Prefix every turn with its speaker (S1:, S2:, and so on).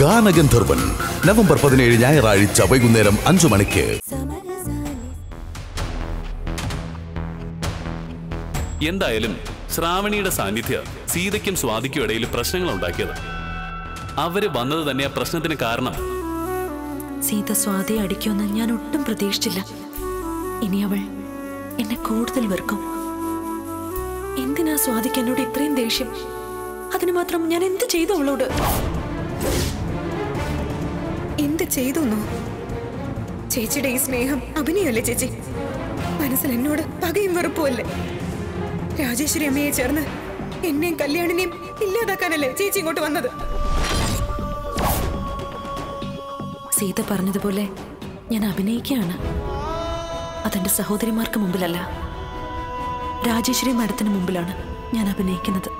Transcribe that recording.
S1: ഗാനഗന്ധർവൻ. November പതിനേഴ് ഞായറാഴ്ച വൈകുന്നേരം അഞ്ചു മണിക്ക്.
S2: എന്തായാലും ശ്രാവണിയുടെ സാന്നിധ്യം സീതയ്ക്കും സ്വാതിക്കും ഇടയിൽ പ്രശ്നങ്ങൾ ഉണ്ടാക്കിയത് അവർ വന്നത് തന്നെ ആ പ്രശ്നത്തിന് കാരണം.
S3: സീത സ്വാതി അടിക്കുമെന്ന് ഞാൻ ഒട്ടും പ്രതീക്ഷിച്ചില്ല. ഇനി അവൾ എന്നെ കൂടുതൽ വെറുക്കും. എന്തിനാ സ്വാതിക്ക് എന്നോട് ഇത്രയും ദേഷ്യം? അതിനു മാത്രം ഞാൻ എന്ത് ചെയ്തു അവളോട്?
S4: എന്ത് ചെയ്തു ചേച്ചിയുടെ ഈ സ്നേഹം അഭിനയല്ലേ ചേച്ചി? മനസ്സിൽ എന്നോട് പകയും വെറുപ്പുമല്ലേ? രാജേശ്വരി അമ്മയെ ചേർന്ന് എന്നെയും കല്യാണിനെയും ഇല്ലാതാക്കാനല്ലേ ചേച്ചി ഇങ്ങോട്ട് വന്നത്?
S3: സീത പറഞ്ഞതുപോലെ ഞാൻ അഭിനയിക്കുകയാണ്. അതെന്റെ സഹോദരിമാർക്ക് മുമ്പിലല്ല. രാജേശ്വരി മാഡത്തിന് മുമ്പിലാണ് ഞാൻ അഭിനയിക്കുന്നത്.